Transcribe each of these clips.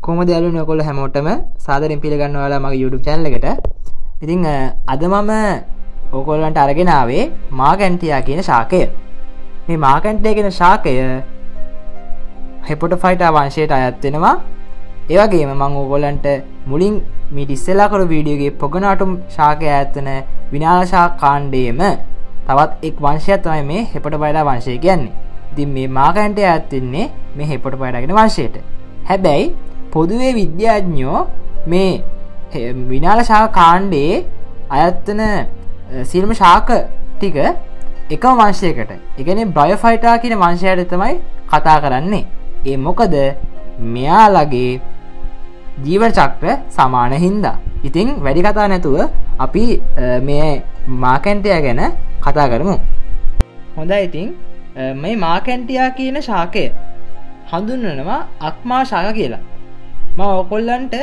කොම දයාලු නොකොල හැමෝටම? සාදරෙන් පිළිගන්න ඔයාලා මගේ YouTube චැනල එකට. ඉතිං අද මම ඕකොල්ලන්ට අරගෙනාවේ මාගැන්ටියා කියන ශාකය. මේ මාකැන්ටය කියෙන ශාකය හෙපොට ෆයිට වංශයට අයත්වෙනවා ඒවගේම මං ඕගොල්ලන්ට මුලින් මිටිස්සෙලාකරු වීඩියෝගේ පොගනාටුම් ශාකය ඇත්තන විනාලශා කාණ්ඩේම තවත් එක් වංශයක් තමයි මේ හෙපට බයිලා වංශය කියන්නේ. ඉතින් මේ මාකැන්ටය ඇත්තින්නේ මේ හෙපොට පයිඩගෙන වංශයට. හැබැයි පොදුවේ විද්‍යාඥෝ මේ විනාලශා කාණ්ඩේ අයත්තන සිල්ම ශාක ටික එක වංශයකට. එකන බ්‍රයෆයිටා කියන වංශයට තමයි කතා කරන්නේ. ඒ මොකද මෙයාලගේ ජීව චක්‍ර සමාන හින්දා. ඉතිං වැඩි කතා නැතුව අපි මේ මාකැන්ටය ගැන කතා කරමු. හොඳ ඉතිං මේ මාකැන්ටියා කියන ශාකය හඳුන්වනවා අක්මා ශාක කියලා. ම ඔකොල්ලන්ට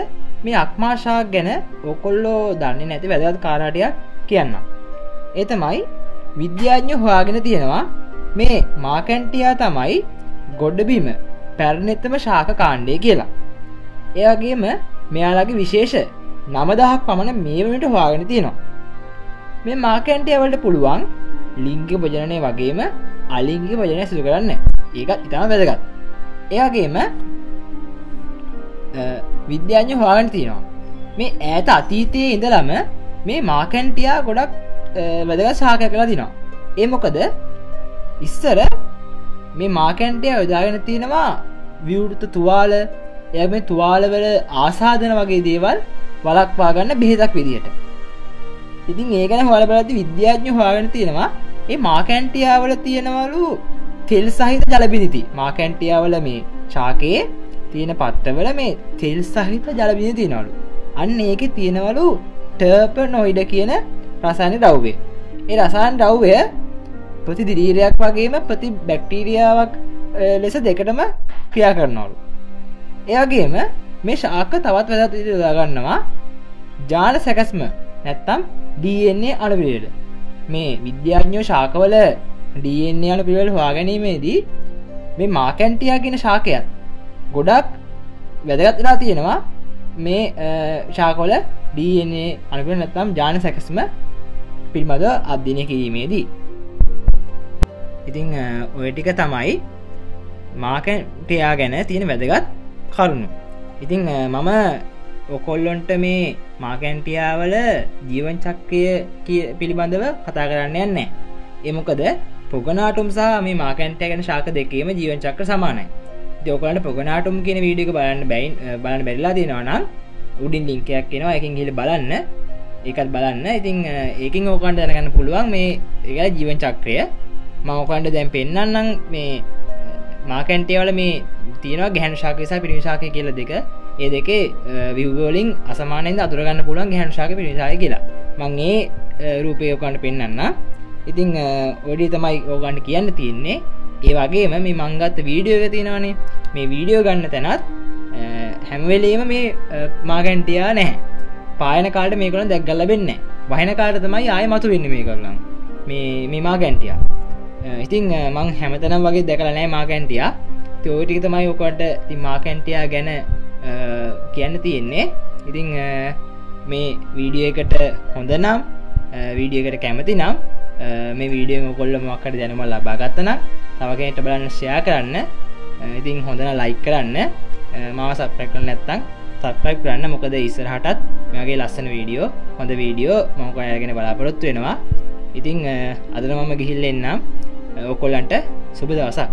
මේ අක්මාශාක් ගැන ඔකොල්ලෝ දන්නේ නැති වැදත් කාරාටයක් කියන්න එතමයි විද්‍යාඥ හොයාගෙන තියෙනවා මේ මාකැන්ටියා තමයි ගොඩ්ඩබීම පැරණෙත්තම ශාක කාණ්ඩය කියලා. එයාගේම මෙයාලගේ විශේෂ නමදහක් පමණ මේමට හොයාගෙන තියෙනවා. මේ මාකැන්ටියවලට පුළුවන් ලිංග භජනය වගේම අලිංගි භජනය සිදු කරන්න. ඒකත් ඉතාම වැදගත්. එයාගේම විද්‍යාඥ හොයාගෙන තියෙනවා. මේ ඇත අතීතයේ ඉඳලම මේ මාකැන්ටියා ගොඩක් වැදගත් ශාකය කලා දිනවා ඒ මොකද? ඉස්සර මේ මාකැන්ටය යොදාගෙන තියෙනවා විවෘත තුවාල එය මේ තුවාලවල ආසාධන වගේ දේවල් වලක්වාගන්න බෙහෙදක් විදිහට ඉතින් ඒකන හොල බලති විද්‍යාඥ හොයාගෙන තියෙනවා ඒ මාකැන්ටියාවල තියෙනවලු තෙල් සහිත ජලබිනිති මාකැන්ටියාවල මේ ශාකයේ තියෙන පත්තවල මේ තෙල් සහිත ජලබිනි තියෙනවලු. අන්න ඒක තියෙනවලු ටර්ප නොයිඩ කියන රසායන ද්‍රව්වේ ඒ රසායන් ද්‍රව්වය ප්‍රති දිරීරයක් වගේම ප්‍රති බැක්ටීරියාවක් ලෙස දෙකටම ක්‍රියා කරනවලු. එයාගේම මේ ශාක තවත් වැදත් යොදාගන්නවා ජාන සැකස්ම නැත්තම් DNA අනුපිළිවෙල මේ විද්‍යාඥෝ ශාකවල DNA අනු පිළිවෙල හවා ගැනීමේදී මේ මාකැන්ටියා කියන ශාකයත් ගොඩක් වැදගත්ලා තියෙනවා. මේ ශාකොල DNA අනුපිළ නැත්තම් ජාන සැකස්ම පිල්මද අධ්‍යනය කිරීමේදී. ඉතිං ඔය ටික තමයි මාකැන්ටයා ගැන තියෙන වැදගත් කරුණු. ඉතිං මම ඔකොල්ලොන්ට මේ මාකැන්ටියාවල ජීවන් චක්‍රය පිළිබඳව කතා කරන්න යන්න එමොකද පොගනාටුම් සහ මේ මාකැන්ට ගැන ශාක දෙකේම ජීවන් චක්‍ර සමානයි. දෝකලට පොගනාටුම් කියන වීඩියක බලන්න බැයින් බලන්න බැරිලා දෙනවනම් උඩින් ලිංකයක් කෙනවා එකින් හිල බලන්න. ඒකත් බලන්න. ඉතිං ඒකින් ඕකන්ට දැනගන්න පුළුවන් මේ ඒ ජීවන් චක්‍රය. මවකන්ට දැන් පෙන්න්නම් මේ මාකැන්ටේවල මේ තියෙනවා ගැහන් ශාකසා පිරිිෂාකය කියල දෙක. ඒ දෙකේ විවලින් අසමානයෙන් අතුරගන්න පුළුවන් ගැහන් ශාක පිරිසාය කියලා. මංගේ රූපයෝකන්ට පෙන්න්න ඉතිං ඔඩි තමයි ඕගන්ට කියන්න තියෙන්නේ. ඒ වගේම මේ මංගත්ත වීඩියෝක තියෙනවානේ. මේ වීඩියෝ ගන්න තැනත් හැම්වෙලේම මේ මාගැන්ටියා නැහැ. පායන කාට මේ කරන දැක්ගල්ල වෙන්න වහන කාට තමයි ආය මතු වෙන්න මේ කරලම් මේ මේමා ගැන්ටියා ඉතිං මං හැමතනම් වගේ දැකල නෑ මාකැන්ටියා තෝටික තමයි ඔකොට ති මාකැන්ටියා ගැන කියන්න තියෙන්නේ. ඉතිං මේ වීඩිය එකට හොඳ නම් වීඩියකට කැමති නම් මේ වීඩියෝ කොල්ල මක්කට දැනම ලබාගත්තන තවකයට බලන්න ෂයා කරන්න. ඉතිං හොඳන ලයික් කරන්න. මාව සප්‍රැක්කන නැත්තං සප්‍රයිප් කරන්න. මොකද ඉස්සරහටත් මගේ ලස්සන වීඩියෝ හොඳ වීඩියෝ මොක අයගෙන බලාපොරොත්තු වෙනවා. ඉතිං අදන මම ගිහිල්ල එන්නම්. ඔකොල්ලන්ට සුබ දවසක්.